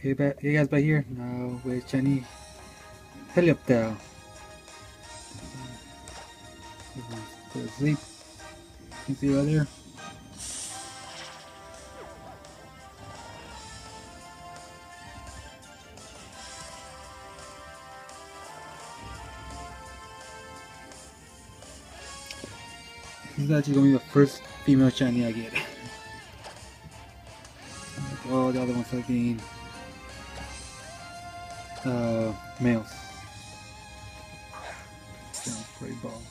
Hey, hey guys, back here now with Shiny Helioptile. Go to sleep. You see right there? This is actually gonna be the first female shiny I get. All the other ones are being uh, males. Sounds pretty ball.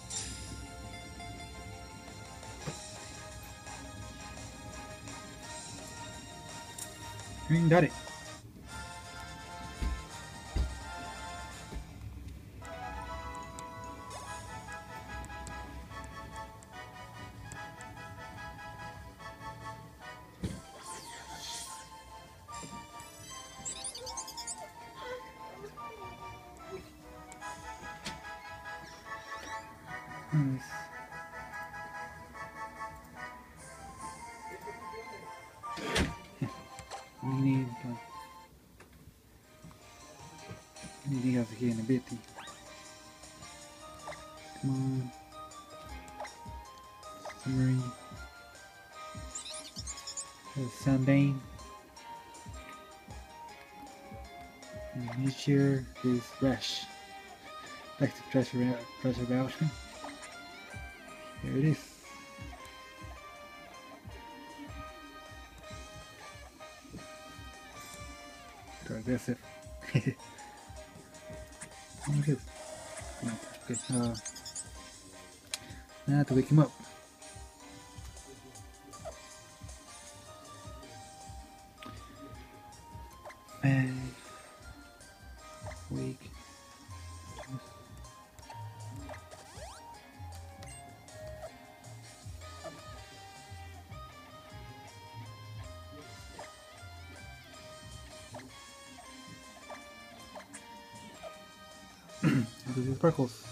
I got it. Nice. we need uh, anything else here in a bit. Come on. Sunbane. And nature is Rash. Back to treasure, treasure about. There it is. Too aggressive. okay. No, okay. Uh, now to wake him up. Man. Wake. These sparkles.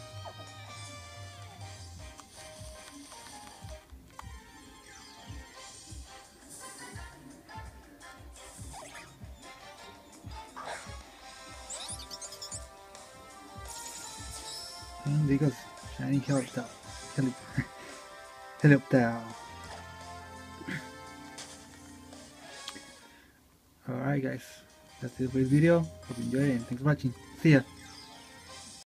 And because shiny helped out. Help, helped. Alright guys, that's it for this video. Hope you enjoyed it and thanks for watching. See ya.